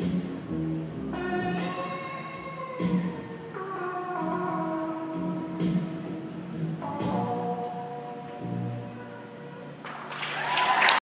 Amen.